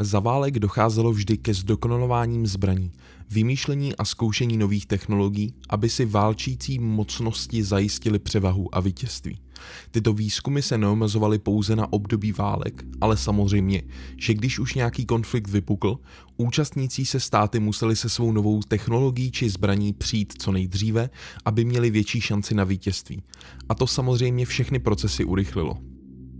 Za válek docházelo vždy ke zdokonalováním zbraní, vymýšlení a zkoušení nových technologií, aby si válčící mocnosti zajistili převahu a vítězství. Tyto výzkumy se neomezovaly pouze na období válek, ale samozřejmě, že když už nějaký konflikt vypukl, účastnící se státy museli se svou novou technologií či zbraní přijít co nejdříve, aby měli větší šanci na vítězství. A to samozřejmě všechny procesy urychlilo.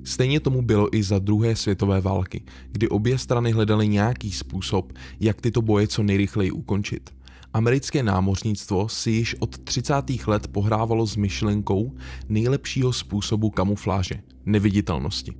Stejně tomu bylo i za druhé světové války, kdy obě strany hledaly nějaký způsob, jak tyto boje co nejrychleji ukončit. Americké námořnictvo si již od 30. let pohrávalo s myšlenkou nejlepšího způsobu kamufláže, neviditelnosti.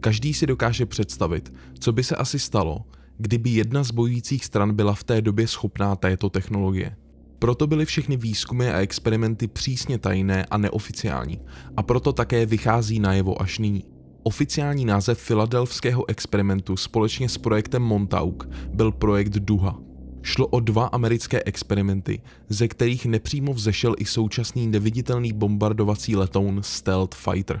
Každý si dokáže představit, co by se asi stalo, kdyby jedna z bojujících stran byla v té době schopná této technologie. Proto byly všechny výzkumy a experimenty přísně tajné a neoficiální a proto také vychází najevo až nyní. Oficiální název filadelfského experimentu společně s projektem Montauk byl projekt Duha. Šlo o dva americké experimenty, ze kterých nepřímo vzešel i současný neviditelný bombardovací letoun Stealth Fighter.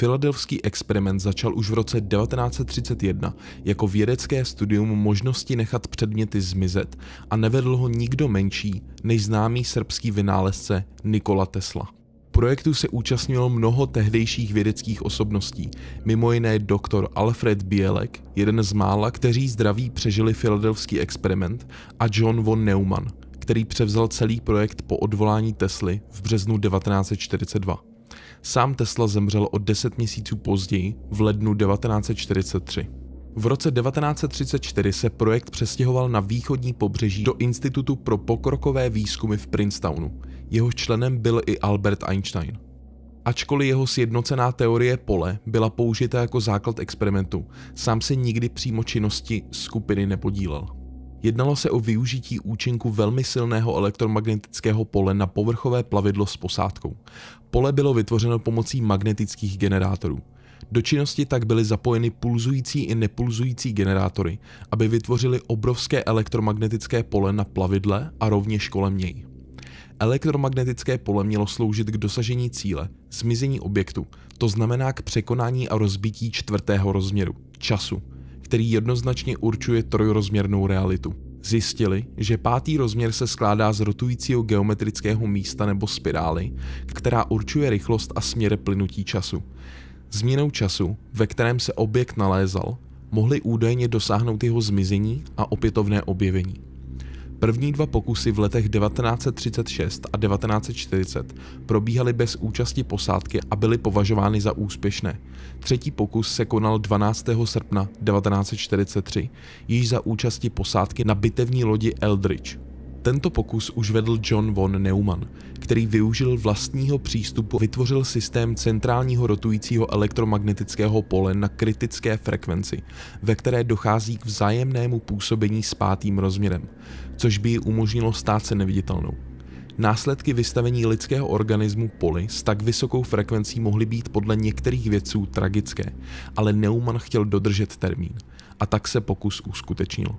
Filadelfský experiment začal už v roce 1931 jako vědecké studium možnosti nechat předměty zmizet a nevedl ho nikdo menší než známý srbský vynálezce Nikola Tesla. Projektu se účastnilo mnoho tehdejších vědeckých osobností, mimo jiné doktor Alfred Bielek, jeden z mála, kteří zdraví přežili filadelfský experiment, a John von Neumann, který převzal celý projekt po odvolání Tesly v březnu 1942. Sám Tesla zemřel o 10 měsíců později, v lednu 1943. V roce 1934 se projekt přestěhoval na východní pobřeží do Institutu pro pokrokové výzkumy v Princetonu. Jeho členem byl i Albert Einstein. Ačkoliv jeho sjednocená teorie pole byla použita jako základ experimentu, sám se nikdy přímo činnosti skupiny nepodílel. Jednalo se o využití účinku velmi silného elektromagnetického pole na povrchové plavidlo s posádkou. Pole bylo vytvořeno pomocí magnetických generátorů. Do činnosti tak byly zapojeny pulzující i nepulzující generátory, aby vytvořili obrovské elektromagnetické pole na plavidle a rovněž kolem něj. Elektromagnetické pole mělo sloužit k dosažení cíle, zmizení objektu, to znamená k překonání a rozbití čtvrtého rozměru, času, který jednoznačně určuje trojrozměrnou realitu. Zjistili, že pátý rozměr se skládá z rotujícího geometrického místa nebo spirály, která určuje rychlost a směr plynutí času. Změnou času, ve kterém se objekt nalézal, mohli údajně dosáhnout jeho zmizení a opětovné objevení. První dva pokusy v letech 1936 a 1940 probíhaly bez účasti posádky a byly považovány za úspěšné. Třetí pokus se konal 12. srpna 1943, již za účasti posádky na bitevní lodi Eldridge. Tento pokus už vedl John von Neumann, který využil vlastního přístupu vytvořil systém centrálního rotujícího elektromagnetického pole na kritické frekvenci, ve které dochází k vzájemnému působení s pátým rozměrem, což by ji umožnilo stát se neviditelnou. Následky vystavení lidského organismu poli s tak vysokou frekvencí mohly být podle některých vědců tragické, ale Neumann chtěl dodržet termín a tak se pokus uskutečnil.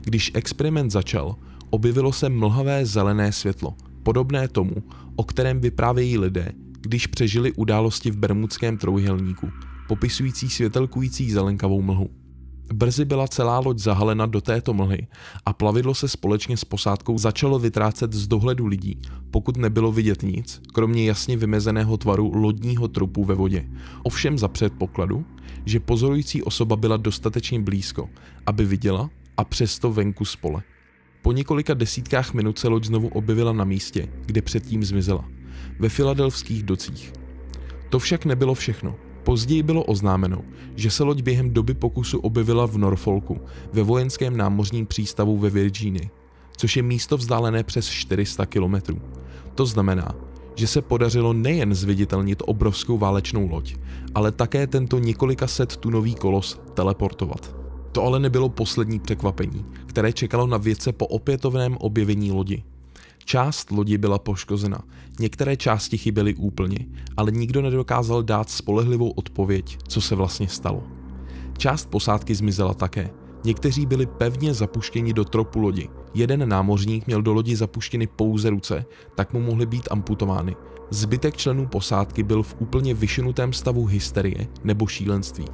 Když experiment začal, objevilo se mlhavé zelené světlo, podobné tomu, o kterém vyprávějí lidé, když přežili události v Bermudském trouhelníku, popisující světelkující zelenkavou mlhu. Brzy byla celá loď zahalena do této mlhy a plavidlo se společně s posádkou začalo vytrácet z dohledu lidí, pokud nebylo vidět nic, kromě jasně vymezeného tvaru lodního trupu ve vodě. Ovšem za předpokladu, že pozorující osoba byla dostatečně blízko, aby viděla a přesto venku spole. Po několika desítkách minut se loď znovu objevila na místě, kde předtím zmizela. Ve filadelfských docích. To však nebylo všechno. Později bylo oznámeno, že se loď během doby pokusu objevila v Norfolku, ve vojenském námořním přístavu ve Virginii, což je místo vzdálené přes 400 kilometrů. To znamená, že se podařilo nejen zviditelnit obrovskou válečnou loď, ale také tento několika set tunový kolos teleportovat. To ale nebylo poslední překvapení, které čekalo na vědce po opětovném objevení lodi. Část lodi byla poškozena, některé části chyběly úplně, ale nikdo nedokázal dát spolehlivou odpověď, co se vlastně stalo. Část posádky zmizela také. Někteří byli pevně zapuštěni do tropu lodi. Jeden námořník měl do lodi zapuštěny pouze ruce, tak mu mohly být amputovány. Zbytek členů posádky byl v úplně vyšinutém stavu hysterie nebo šílenství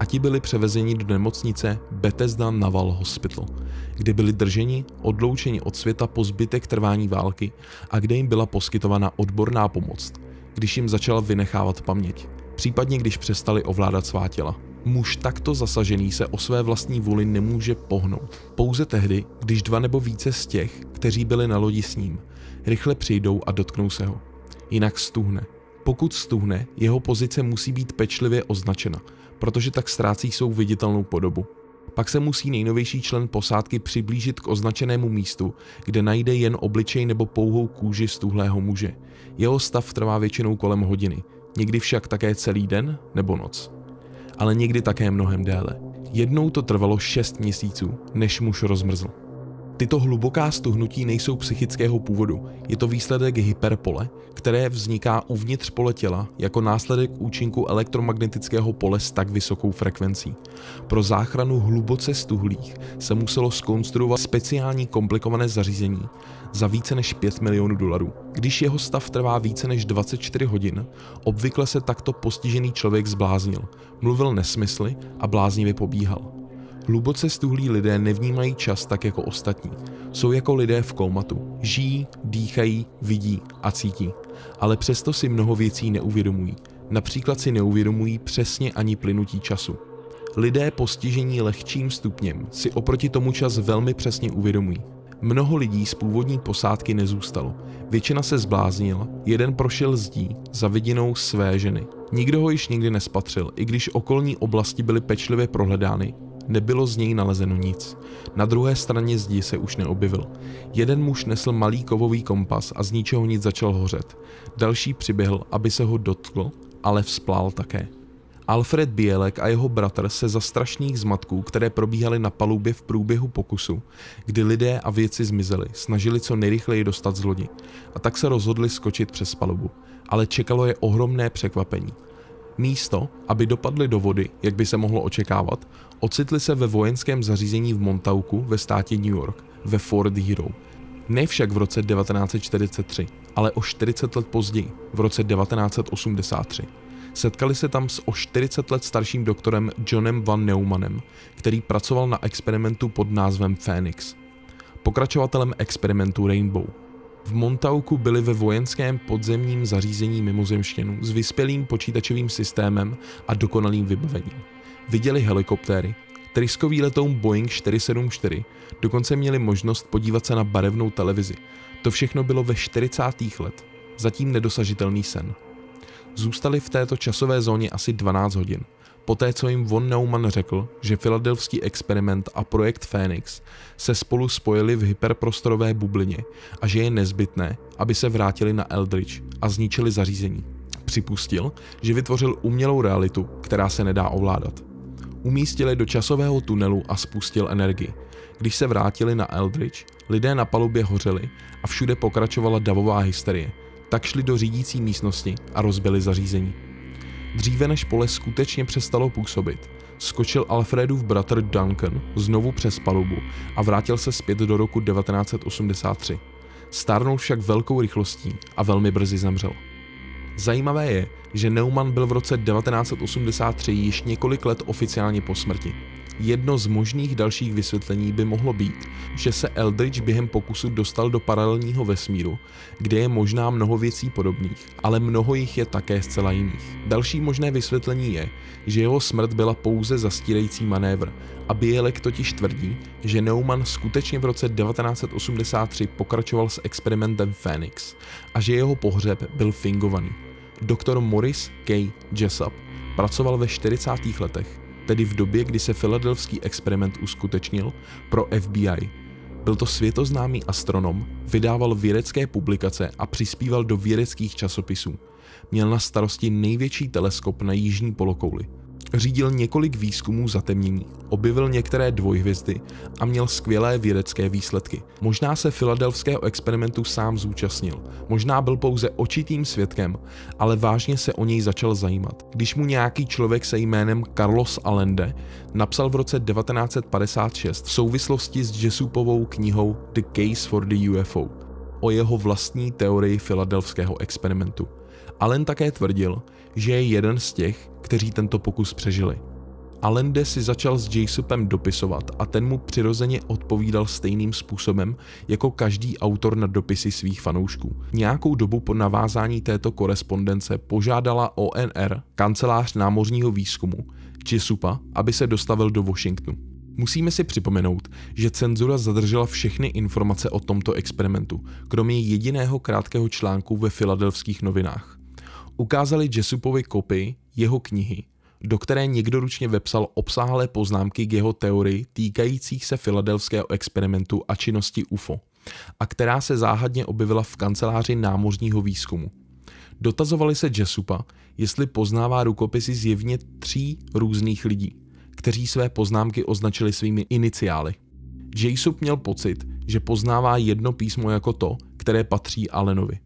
a ti byli převezeni do nemocnice Bethesda Naval Hospital, kde byli drženi, odloučeni od světa po zbytek trvání války a kde jim byla poskytována odborná pomoc, když jim začala vynechávat paměť, případně když přestali ovládat svá těla. Muž takto zasažený se o své vlastní vůli nemůže pohnout. Pouze tehdy, když dva nebo více z těch, kteří byli na lodi s ním, rychle přijdou a dotknou se ho. Jinak stuhne. Pokud stuhne, jeho pozice musí být pečlivě označena, protože tak ztrácí svou viditelnou podobu. Pak se musí nejnovější člen posádky přiblížit k označenému místu, kde najde jen obličej nebo pouhou kůži stuhlého muže. Jeho stav trvá většinou kolem hodiny, někdy však také celý den nebo noc. Ale někdy také mnohem déle. Jednou to trvalo 6 měsíců, než muž rozmrzl. Tyto hluboká stuhnutí nejsou psychického původu, je to výsledek hyperpole, které vzniká uvnitř pole těla jako následek účinku elektromagnetického pole s tak vysokou frekvencí. Pro záchranu hluboce stuhlých se muselo skonstruovat speciální komplikované zařízení za více než 5 milionů dolarů. Když jeho stav trvá více než 24 hodin, obvykle se takto postižený člověk zbláznil, mluvil nesmysly a bláznivě pobíhal. Hluboce stuhlí lidé nevnímají čas tak jako ostatní. Jsou jako lidé v koumatu. Žijí, dýchají, vidí a cítí. Ale přesto si mnoho věcí neuvědomují. Například si neuvědomují přesně ani plynutí času. Lidé postižení lehčím stupněm si oproti tomu čas velmi přesně uvědomují. Mnoho lidí z původní posádky nezůstalo. Většina se zbláznila, jeden prošel zdí za vidinou své ženy. Nikdo ho již nikdy nespatřil, i když okolní oblasti byly pečlivě prohledány, Nebylo z něj nalezeno nic. Na druhé straně zdi se už neobjevil. Jeden muž nesl malý kovový kompas a z ničeho nic začal hořet. Další přiběhl, aby se ho dotkl, ale vzplál také. Alfred Bielek a jeho bratr se za strašných zmatků, které probíhaly na palubě v průběhu pokusu, kdy lidé a věci zmizely, snažili co nejrychleji dostat z lodi a tak se rozhodli skočit přes palubu. Ale čekalo je ohromné překvapení. Místo, aby dopadli do vody, jak by se mohlo očekávat, ocitli se ve vojenském zařízení v Montauku ve státě New York, ve Fort Hero. Ne však v roce 1943, ale o 40 let později, v roce 1983. Setkali se tam s o 40 let starším doktorem Johnem Van Neumannem, který pracoval na experimentu pod názvem Phoenix. Pokračovatelem experimentu Rainbow – v Montauku byli ve vojenském podzemním zařízení mimozemštěnů s vyspělým počítačovým systémem a dokonalým vybavením. Viděli helikoptéry, tryskový letoun Boeing 474, dokonce měli možnost podívat se na barevnou televizi. To všechno bylo ve 40. let, zatím nedosažitelný sen. Zůstali v této časové zóně asi 12 hodin – Poté, co jim von Neumann řekl, že filadelfský experiment a projekt Phoenix se spolu spojili v hyperprostorové bublině a že je nezbytné, aby se vrátili na Eldridge a zničili zařízení. Připustil, že vytvořil umělou realitu, která se nedá ovládat. Umístili do časového tunelu a spustil energii. Když se vrátili na Eldridge, lidé na palubě hořeli a všude pokračovala davová hysterie, tak šli do řídící místnosti a rozbili zařízení. Dříve než pole skutečně přestalo působit, skočil Alfredův bratr Duncan znovu přes palubu a vrátil se zpět do roku 1983. Stárnul však velkou rychlostí a velmi brzy zemřel. Zajímavé je, že Neumann byl v roce 1983 již několik let oficiálně po smrti. Jedno z možných dalších vysvětlení by mohlo být, že se Eldridge během pokusu dostal do paralelního vesmíru, kde je možná mnoho věcí podobných, ale mnoho jich je také zcela jiných. Další možné vysvětlení je, že jeho smrt byla pouze zastírající manévr a Bielek totiž tvrdí, že Neumann skutečně v roce 1983 pokračoval s experimentem Phoenix a že jeho pohřeb byl fingovaný. Doktor Morris K. Jessup pracoval ve 40. letech tedy v době, kdy se filadelfský experiment uskutečnil pro FBI. Byl to světoznámý astronom, vydával vědecké publikace a přispíval do vědeckých časopisů. Měl na starosti největší teleskop na jižní polokouli – Řídil několik výzkumů zatemnění, objevil některé dvojhvězdy a měl skvělé vědecké výsledky. Možná se filadelfského experimentu sám zúčastnil, možná byl pouze očitým svědkem, ale vážně se o něj začal zajímat. Když mu nějaký člověk se jménem Carlos Allende napsal v roce 1956 v souvislosti s Jessupovou knihou The Case for the UFO o jeho vlastní teorii filadelfského experimentu – Allen také tvrdil, že je jeden z těch, kteří tento pokus přežili. Allende si začal s Jasupem dopisovat a ten mu přirozeně odpovídal stejným způsobem jako každý autor na dopisy svých fanoušků. Nějakou dobu po navázání této korespondence požádala ONR, kancelář námořního výzkumu, Jasupa, aby se dostavil do Washingtonu. Musíme si připomenout, že cenzura zadržela všechny informace o tomto experimentu, kromě jediného krátkého článku ve filadelfských novinách. Ukázali Jessupovi kopii jeho knihy, do které někdo ručně vepsal obsáhlé poznámky k jeho teorii týkajících se filadelfského experimentu a činnosti UFO, a která se záhadně objevila v kanceláři námořního výzkumu. Dotazovali se Jessupa, jestli poznává rukopisy zjevně tří různých lidí, kteří své poznámky označili svými iniciály. Jasup měl pocit, že poznává jedno písmo jako to, které patří Allenovi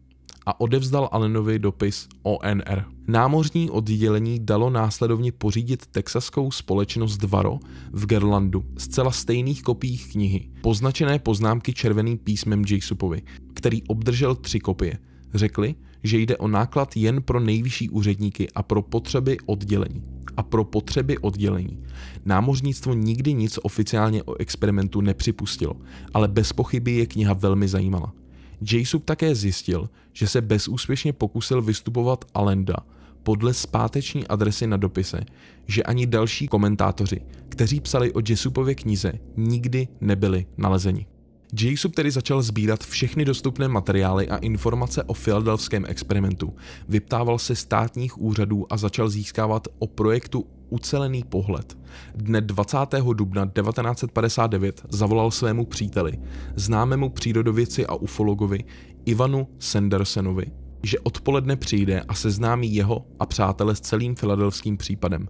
a odevzdal Allenovi dopis ONR. Námořní oddělení dalo následovně pořídit texaskou společnost Varo v Gerlandu zcela stejných kopiích knihy, poznačené poznámky červeným písmem Jasupovi, který obdržel tři kopie. Řekli, že jde o náklad jen pro nejvyšší úředníky a pro potřeby oddělení. A pro potřeby oddělení. Námořnictvo nikdy nic oficiálně o experimentu nepřipustilo, ale bez pochyby je kniha velmi zajímala. Jasup také zjistil, že se bezúspěšně pokusil vystupovat Alenda podle zpáteční adresy na dopise, že ani další komentátoři, kteří psali o Jasupově knize, nikdy nebyli nalezeni. Jasup tedy začal sbírat všechny dostupné materiály a informace o filadelfském experimentu, vyptával se státních úřadů a začal získávat o projektu ucelený pohled. Dne 20. dubna 1959 zavolal svému příteli, známému přírodověci a ufologovi Ivanu Sandersonovi, že odpoledne přijde a seznámí jeho a přátele s celým filadelským případem.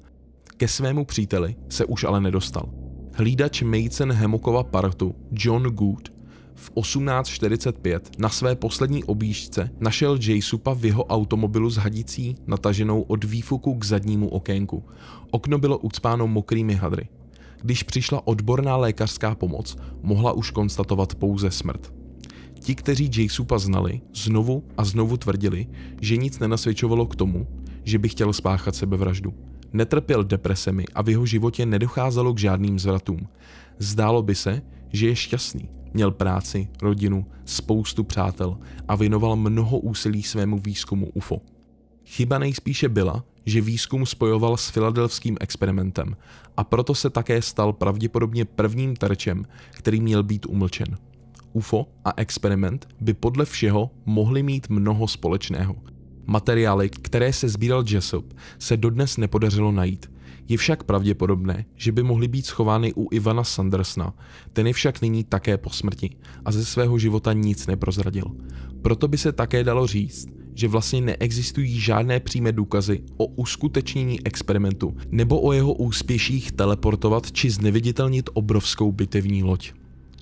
Ke svému příteli se už ale nedostal. Hlídač Mason Hemokova partu John Good v 1845 na své poslední objížďce našel Jasupa v jeho automobilu s hadicí nataženou od výfuku k zadnímu okénku. Okno bylo ucpáno mokrými hadry. Když přišla odborná lékařská pomoc, mohla už konstatovat pouze smrt. Ti, kteří Jasupa znali, znovu a znovu tvrdili, že nic nenasvědčovalo k tomu, že by chtěl spáchat sebevraždu. Netrpěl depresemi a v jeho životě nedocházelo k žádným zvratům. Zdálo by se, že je šťastný. Měl práci, rodinu, spoustu přátel a věnoval mnoho úsilí svému výzkumu UFO. Chyba nejspíše byla, že výzkum spojoval s filadelfským experimentem a proto se také stal pravděpodobně prvním terčem, který měl být umlčen. UFO a experiment by podle všeho mohly mít mnoho společného. Materiály, které se sbíral Jessup, se dodnes nepodařilo najít. Je však pravděpodobné, že by mohly být schovány u Ivana Sandersna, ten je však nyní také po smrti a ze svého života nic neprozradil. Proto by se také dalo říct, že vlastně neexistují žádné přímé důkazy o uskutečnění experimentu nebo o jeho úspěších teleportovat či zneviditelnit obrovskou bitevní loď.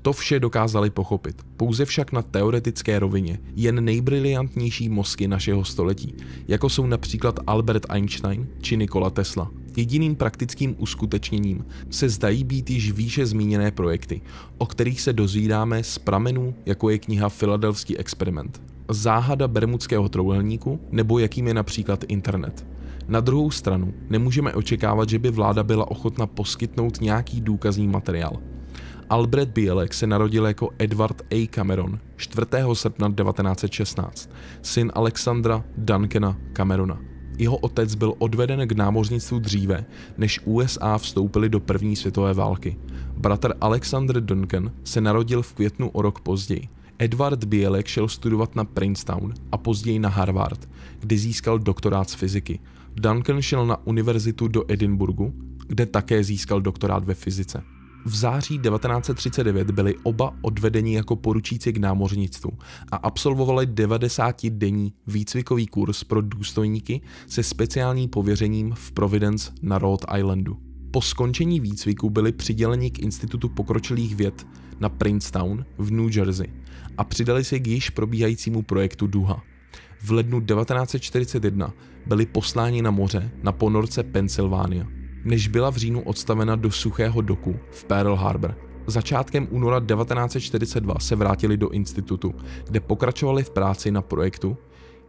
To vše dokázali pochopit, pouze však na teoretické rovině, jen nejbriliantnější mozky našeho století, jako jsou například Albert Einstein či Nikola Tesla. Jediným praktickým uskutečněním se zdají být již výše zmíněné projekty, o kterých se dozvídáme z pramenů, jako je kniha Filadelfský experiment, záhada Bermudského trouhelníku nebo jakým je například internet. Na druhou stranu nemůžeme očekávat, že by vláda byla ochotna poskytnout nějaký důkazní materiál. Albert Bielek se narodil jako Edward A. Cameron 4. srpna 1916, syn Alexandra Duncana Camerona. Jeho otec byl odveden k námořnictvu dříve, než USA vstoupili do první světové války. Bratr Alexander Duncan se narodil v květnu o rok později. Edward Bielek šel studovat na Princeton a později na Harvard, kde získal doktorát z fyziky. Duncan šel na univerzitu do Edinburgu, kde také získal doktorát ve fyzice. V září 1939 byli oba odvedeni jako poručíci k námořnictvu a absolvovali 90-denní výcvikový kurz pro důstojníky se speciálním pověřením v Providence na Rhode Islandu. Po skončení výcviku byli přiděleni k Institutu pokročilých věd na Princeton v New Jersey a přidali se k již probíhajícímu projektu Duha. V lednu 1941 byli posláni na moře na ponorce Pennsylvania než byla v říjnu odstavena do suchého doku v Pearl Harbor. Začátkem února 1942 se vrátili do institutu, kde pokračovali v práci na projektu,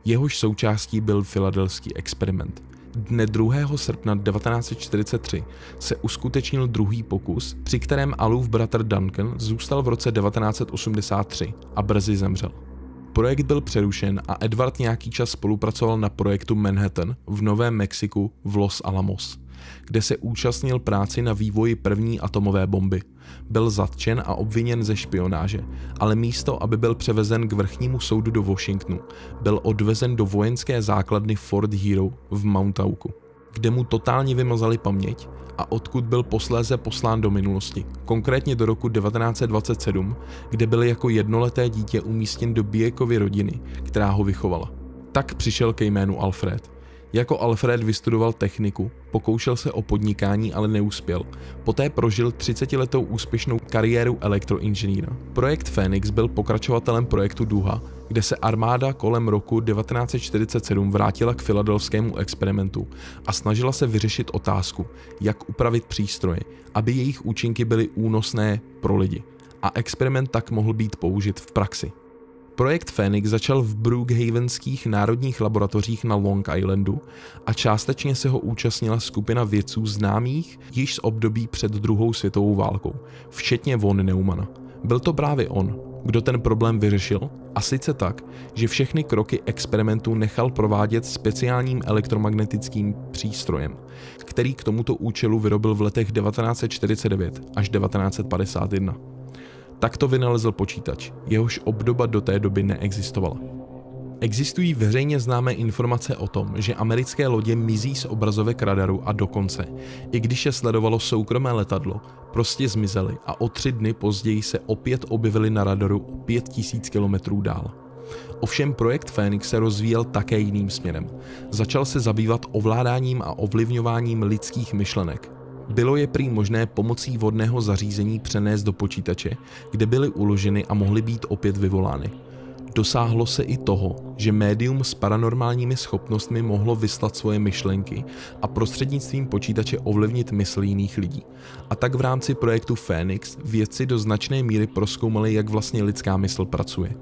Jehož součástí byl filadelský experiment. Dne 2. srpna 1943 se uskutečnil druhý pokus, při kterém Alův bratr Duncan zůstal v roce 1983 a brzy zemřel. Projekt byl přerušen a Edward nějaký čas spolupracoval na projektu Manhattan v Novém Mexiku v Los Alamos, kde se účastnil práci na vývoji první atomové bomby. Byl zatčen a obviněn ze špionáže, ale místo, aby byl převezen k vrchnímu soudu do Washingtonu, byl odvezen do vojenské základny Fort Hero v Montauku, kde mu totálně vymazali paměť a odkud byl posléze poslán do minulosti, konkrétně do roku 1927, kde byl jako jednoleté dítě umístěn do Biekovy rodiny, která ho vychovala. Tak přišel ke jménu Alfred. Jako Alfred vystudoval techniku, pokoušel se o podnikání, ale neuspěl. Poté prožil 30-letou úspěšnou kariéru elektroinženýra. Projekt Phoenix byl pokračovatelem projektu Duha, kde se armáda kolem roku 1947 vrátila k filadelfskému experimentu a snažila se vyřešit otázku, jak upravit přístroje, aby jejich účinky byly únosné pro lidi a experiment tak mohl být použit v praxi. Projekt Phoenix začal v Brookhavenských národních laboratořích na Long Islandu a částečně se ho účastnila skupina vědců známých již z období před druhou světovou válkou, včetně von Neumana. Byl to právě on, kdo ten problém vyřešil, a sice tak, že všechny kroky experimentu nechal provádět speciálním elektromagnetickým přístrojem, který k tomuto účelu vyrobil v letech 1949 až 1951. Takto vynalezl počítač, jehož obdoba do té doby neexistovala. Existují veřejně známé informace o tom, že americké lodě mizí z obrazovek radaru a dokonce, i když je sledovalo soukromé letadlo, prostě zmizely a o tři dny později se opět objevily na radaru o 5000 km dál. Ovšem projekt Phoenix se rozvíjel také jiným směrem. Začal se zabývat ovládáním a ovlivňováním lidských myšlenek, bylo je prý možné pomocí vodného zařízení přenést do počítače, kde byly uloženy a mohly být opět vyvolány. Dosáhlo se i toho, že médium s paranormálními schopnostmi mohlo vyslat svoje myšlenky a prostřednictvím počítače ovlivnit mysl jiných lidí. A tak v rámci projektu Phoenix vědci do značné míry proskoumali, jak vlastně lidská mysl pracuje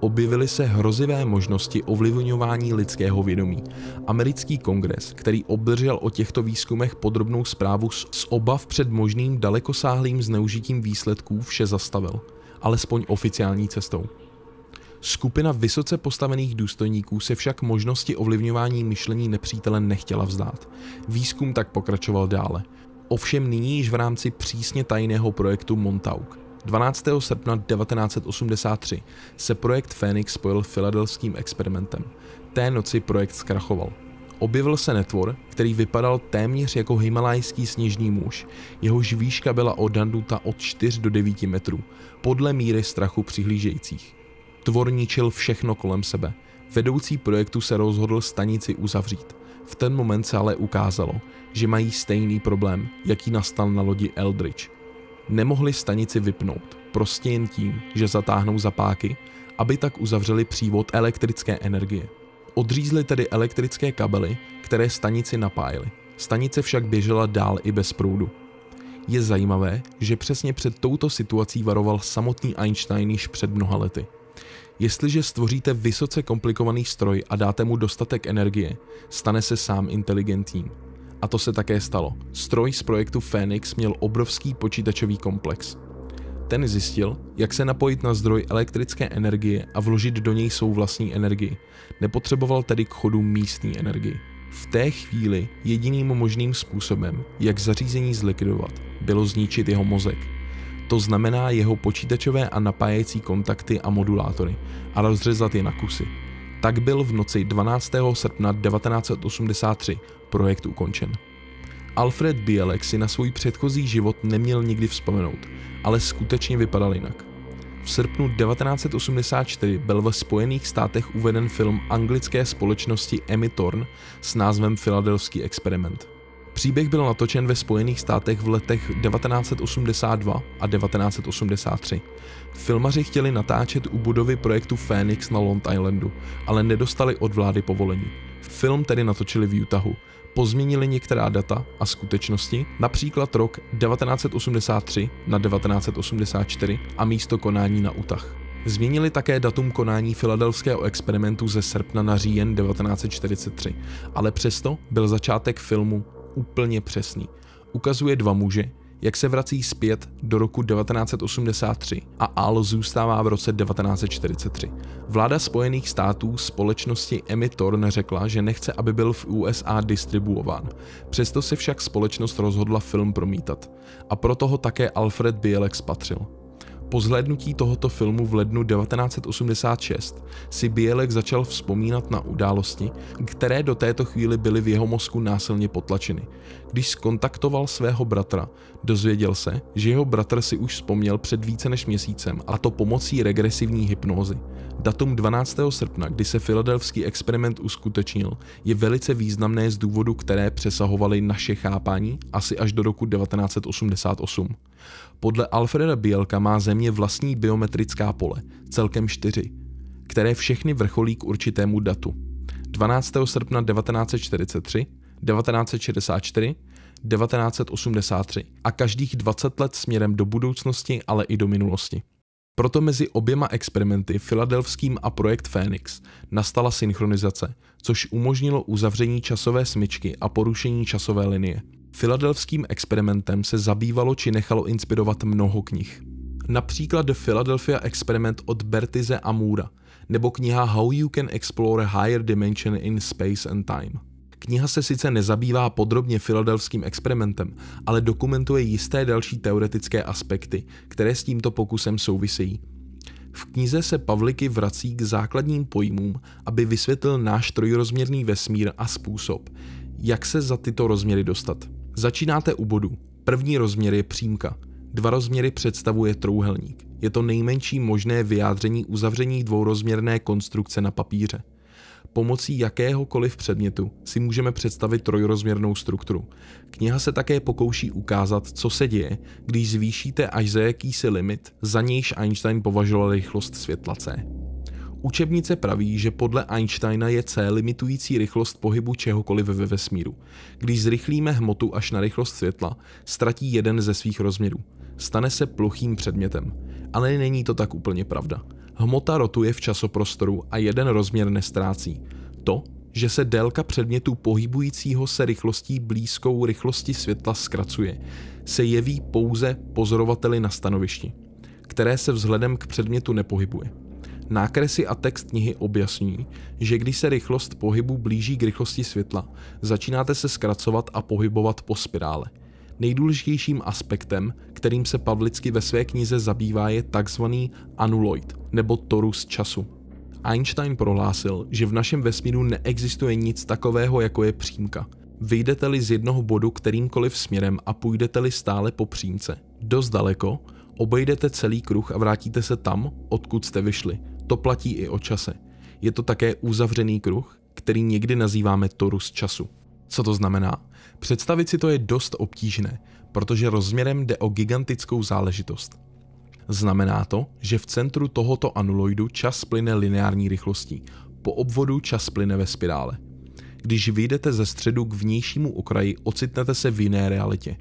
objevily se hrozivé možnosti ovlivňování lidského vědomí. Americký kongres, který obdržel o těchto výzkumech podrobnou zprávu z obav před možným dalekosáhlým zneužitím výsledků, vše zastavil, alespoň oficiální cestou. Skupina vysoce postavených důstojníků se však možnosti ovlivňování myšlení nepřítele nechtěla vzdát. Výzkum tak pokračoval dále. Ovšem nyní již v rámci přísně tajného projektu Montauk. 12. srpna 1983 se projekt Phoenix spojil filadelským experimentem. Té noci projekt zkrachoval. Objevil se netvor, který vypadal téměř jako himalajský sněžný muž. Jehož výška byla odhadnuta od 4 do 9 metrů, podle míry strachu přihlížejících. Tvor ničil všechno kolem sebe. Vedoucí projektu se rozhodl stanici uzavřít. V ten moment se ale ukázalo, že mají stejný problém, jaký nastal na lodi Eldridge nemohli stanici vypnout, prostě jen tím, že zatáhnou zapáky, aby tak uzavřeli přívod elektrické energie. Odřízli tedy elektrické kabely, které stanici napájely. Stanice však běžela dál i bez proudu. Je zajímavé, že přesně před touto situací varoval samotný Einstein již před mnoha lety. Jestliže stvoříte vysoce komplikovaný stroj a dáte mu dostatek energie, stane se sám inteligentním. A to se také stalo. Stroj z projektu Phoenix měl obrovský počítačový komplex. Ten zjistil, jak se napojit na zdroj elektrické energie a vložit do něj svou vlastní energii. Nepotřeboval tedy k chodu místní energii. V té chvíli jediným možným způsobem, jak zařízení zlikvidovat, bylo zničit jeho mozek. To znamená jeho počítačové a napájecí kontakty a modulátory a rozřezat je na kusy. Tak byl v noci 12. srpna 1983 projekt ukončen. Alfred Bielek si na svůj předchozí život neměl nikdy vzpomenout, ale skutečně vypadal jinak. V srpnu 1984 byl ve Spojených státech uveden film anglické společnosti Emmy Thorne s názvem Philadelphský experiment. Příběh byl natočen ve Spojených státech v letech 1982 a 1983. Filmaři chtěli natáčet u budovy projektu Phoenix na Long Islandu, ale nedostali od vlády povolení. Film tedy natočili v Utahu. Pozměnili některá data a skutečnosti, například rok 1983 na 1984 a místo konání na Utah. Změnili také datum konání filadelského experimentu ze srpna na říjen 1943, ale přesto byl začátek filmu úplně přesný. Ukazuje dva muže, jak se vrací zpět do roku 1983 a Al zůstává v roce 1943. Vláda Spojených států společnosti Emmy Thorn řekla, že nechce, aby byl v USA distribuován. Přesto se však společnost rozhodla film promítat. A proto ho také Alfred Bielek spatřil. Po zhlédnutí tohoto filmu v lednu 1986 si Bielek začal vzpomínat na události, které do této chvíli byly v jeho mozku násilně potlačeny. Když skontaktoval svého bratra, dozvěděl se, že jeho bratr si už vzpomněl před více než měsícem, a to pomocí regresivní hypnózy. Datum 12. srpna, kdy se filadelfský experiment uskutečnil, je velice významné z důvodu, které přesahovaly naše chápání asi až do roku 1988. Podle Alfreda Bielka má Země vlastní biometrická pole, celkem čtyři, které všechny vrcholí k určitému datu. 12. srpna 1943, 1964, 1983 a každých 20 let směrem do budoucnosti, ale i do minulosti. Proto mezi oběma experimenty, filadelfským a projekt Phoenix, nastala synchronizace, což umožnilo uzavření časové smyčky a porušení časové linie. Filadelfským experimentem se zabývalo či nechalo inspirovat mnoho knih. Například The Philadelphia Experiment od Bertize Amura nebo kniha How You Can Explore Higher Dimension in Space and Time. Kniha se sice nezabývá podrobně filadelfským experimentem, ale dokumentuje jisté další teoretické aspekty, které s tímto pokusem souvisejí. V knize se Pavliky vrací k základním pojmům, aby vysvětlil náš trojrozměrný vesmír a způsob, jak se za tyto rozměry dostat. Začínáte u bodu. První rozměr je přímka. Dva rozměry představuje trouhelník. Je to nejmenší možné vyjádření uzavření dvourozměrné konstrukce na papíře. Pomocí jakéhokoliv předmětu si můžeme představit trojrozměrnou strukturu. Kniha se také pokouší ukázat, co se děje, když zvýšíte až za jakýsi limit, za nějž Einstein považoval rychlost světla c. Učebnice praví, že podle Einsteina je c limitující rychlost pohybu čehokoliv ve vesmíru. Když zrychlíme hmotu až na rychlost světla, ztratí jeden ze svých rozměrů. Stane se plochým předmětem. Ale není to tak úplně pravda. Hmota rotuje v časoprostoru a jeden rozměr nestrácí. To, že se délka předmětu pohybujícího se rychlostí blízkou rychlosti světla zkracuje, se jeví pouze pozorovateli na stanovišti, které se vzhledem k předmětu nepohybuje. Nákresy a text knihy objasňují, že když se rychlost pohybu blíží k rychlosti světla, začínáte se zkracovat a pohybovat po spirále. Nejdůležitějším aspektem, kterým se Pavlicky ve své knize zabývá, je tzv. anuloid, nebo torus času. Einstein prohlásil, že v našem vesmíru neexistuje nic takového, jako je přímka. Vyjdete-li z jednoho bodu kterýmkoliv směrem a půjdete-li stále po přímce, dost daleko, obejdete celý kruh a vrátíte se tam, odkud jste vyšli. To platí i o čase. Je to také uzavřený kruh, který někdy nazýváme torus času. Co to znamená? Představit si to je dost obtížné, protože rozměrem jde o gigantickou záležitost. Znamená to, že v centru tohoto anuloidu čas plyne lineární rychlostí, po obvodu čas plyne ve spirále. Když vyjdete ze středu k vnějšímu okraji, ocitnete se v jiné realitě.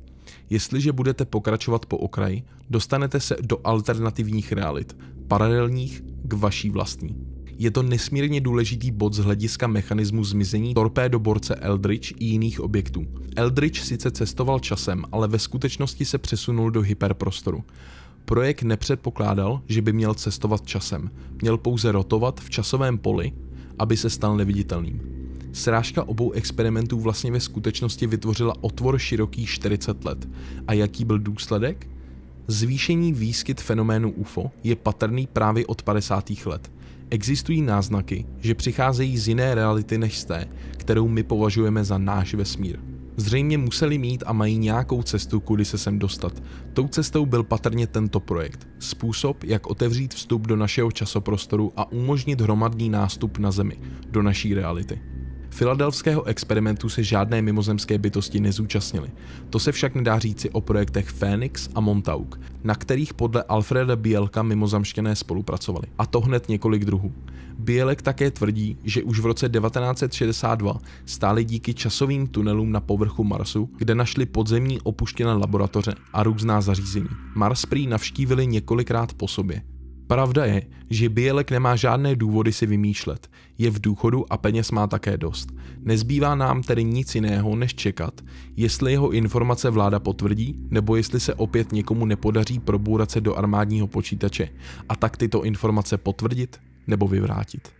Jestliže budete pokračovat po okraji, dostanete se do alternativních realit, paralelních k vaší vlastní. Je to nesmírně důležitý bod z hlediska mechanismu zmizení torpédoborce Eldridge i jiných objektů. Eldridge sice cestoval časem, ale ve skutečnosti se přesunul do hyperprostoru. Projekt nepředpokládal, že by měl cestovat časem. Měl pouze rotovat v časovém poli, aby se stal neviditelným. Srážka obou experimentů vlastně ve skutečnosti vytvořila otvor široký 40 let. A jaký byl důsledek? Zvýšení výskyt fenoménu UFO je patrný právě od 50. let. Existují náznaky, že přicházejí z jiné reality než z té, kterou my považujeme za náš vesmír. Zřejmě museli mít a mají nějakou cestu, kudy se sem dostat. Tou cestou byl patrně tento projekt. Způsob, jak otevřít vstup do našeho časoprostoru a umožnit hromadný nástup na Zemi, do naší reality. Filadelfského experimentu se žádné mimozemské bytosti nezúčastnily. To se však nedá říci o projektech Phoenix a Montauk, na kterých podle Alfreda Bielka mimozemštěné spolupracovali. A to hned několik druhů. Bielek také tvrdí, že už v roce 1962 stáli díky časovým tunelům na povrchu Marsu, kde našli podzemní opuštěné laboratoře a různá zařízení. Mars prý navštívili několikrát po sobě. Pravda je, že Bielek nemá žádné důvody si vymýšlet. Je v důchodu a peněz má také dost. Nezbývá nám tedy nic jiného, než čekat, jestli jeho informace vláda potvrdí, nebo jestli se opět někomu nepodaří probourat se do armádního počítače a tak tyto informace potvrdit nebo vyvrátit.